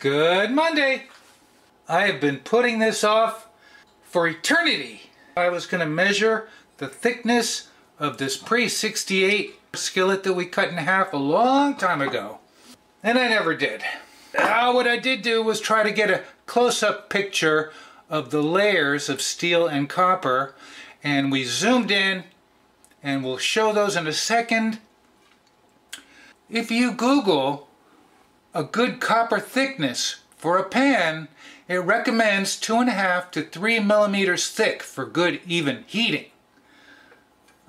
Good Monday. I have been putting this off for eternity. I was going to measure the thickness of this pre-68 skillet that we cut in half a long time ago. And I never did. Uh, what I did do was try to get a close-up picture of the layers of steel and copper and we zoomed in and we'll show those in a second. If you Google a good copper thickness for a pan, it recommends two and a half to three millimeters thick for good even heating.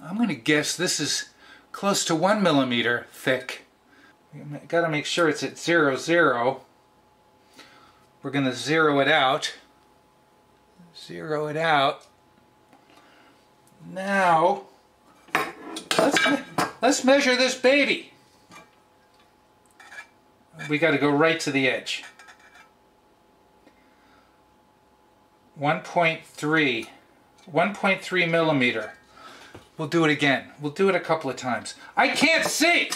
I'm going to guess this is close to one millimeter thick. Got to make sure it's at zero zero. We're going to zero it out. Zero it out. Now, let's let's measure this baby we got to go right to the edge. 1.3 1.3 millimeter. We'll do it again. We'll do it a couple of times. I can't see!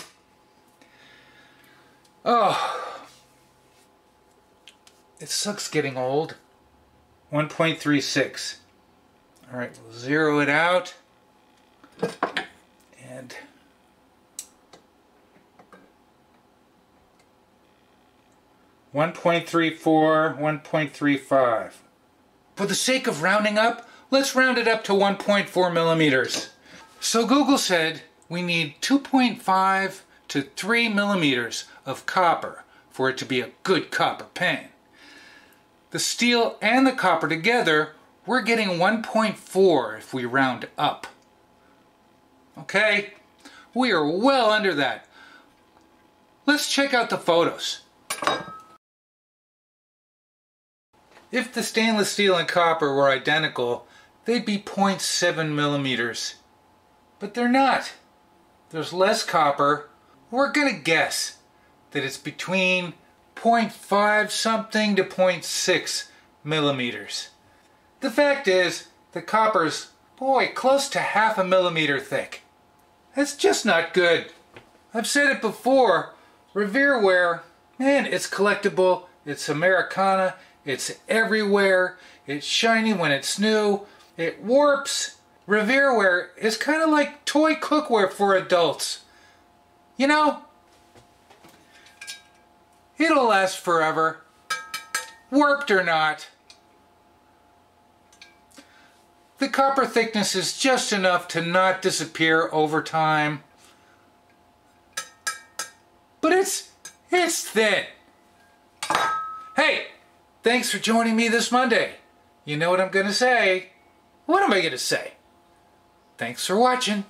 Oh. It sucks getting old. 1.36. Alright, we'll zero it out. And 1.34, 1.35. For the sake of rounding up, let's round it up to 1.4 millimeters. So Google said we need 2.5 to 3 millimeters of copper for it to be a good copper pan. The steel and the copper together, we're getting 1.4 if we round up. Okay? We are well under that. Let's check out the photos. If the stainless steel and copper were identical, they'd be 0.7 millimeters. But they're not. There's less copper. We're going to guess that it's between 0.5 something to 0.6 millimeters. The fact is, the copper's, boy, close to half a millimeter thick. That's just not good. I've said it before, Revere ware, man, it's collectible, it's Americana, it's everywhere. It's shiny when it's new. It warps. Revereware is kind of like toy cookware for adults. You know, it'll last forever. Warped or not. The copper thickness is just enough to not disappear over time. But it's, it's thin. Hey, Thanks for joining me this Monday. You know what I'm going to say. What am I going to say? Thanks for watching.